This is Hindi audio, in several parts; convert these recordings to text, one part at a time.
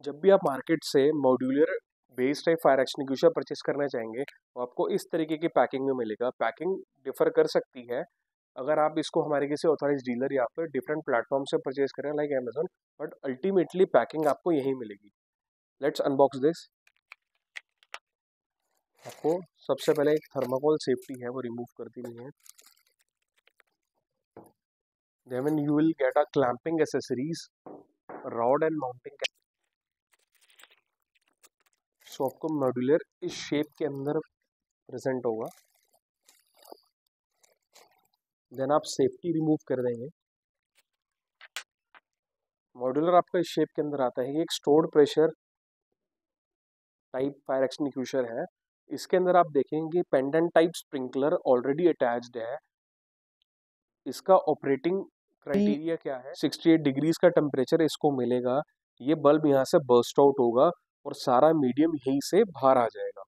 जब भी आप मार्केट से modular base type fire action extinguisher purchase करना चाहेंगे तो आपको इस तरीके की पैकिंग में मिलेगा। पैकिंग डिफर कर सकती है। अगर आप इसको हमारे किसी ऑथोराइज डीलर या फिर डिफरेंट प्लेटफॉर्म से परचेज करें like Amazon but ultimately packing आपको यहीं मिलेगी। लेट्स अनबॉक्स दिस आपको सबसे पहले एक थर्माकोल सेफ्टी है, वो रिमूव कर देनी है। Then you will get a clamping accessories rod and mounting so आपको मॉड्यूलर इस शेप के अंदर प्रेजेंट होगा। देन आप सेफ्टी रिमूव कर देंगे। मॉड्यूलर आपका इस शेप के अंदर आता है। ये एक stored pressure type fire extinguisher है। इसके अंदर आप देखेंगे pendent type sprinkler already attached है। इसका ऑपरेटिंग क्राइटेरिया क्या है? 68 डिग्रीज का टेम्परेचर इसको मिलेगा। ये बल्ब यहाँ से बर्स्ट आउट होगा। और सारा मीडियम यहीं से बाहर आ जाएगा।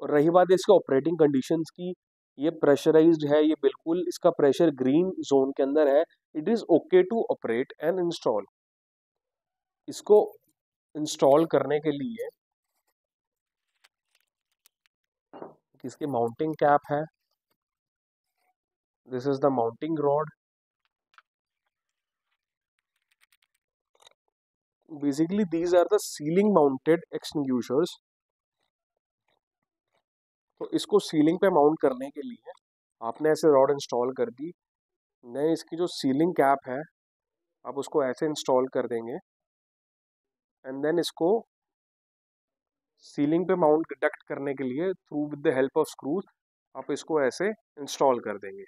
और रही बात इसके ऑपरेटिंग कंडीशंस की, ये प्रेशराइज्ड है, ये बिल्कुल इसका प्रेशर ग्रीन जोन के अंदर है। It is okay to operate and install इसको इंस्टॉल करने के लिए इसकी माउंटिंग कैप है। This is the mounting rod basically, these are the ceiling mounted extinguishers. तो इसको सीलिंग पे माउंट करने के लिए आपने ऐसे रॉड इंस्टॉल कर दी। नए इसकी जो सीलिंग कैप है, आप उसको ऐसे इंस्टॉल कर देंगे। एंड देन इसको सीलिंग पे माउंट कंडक्ट करने के लिए through with the help of screws आप इसको ऐसे इंस्टॉल कर देंगे।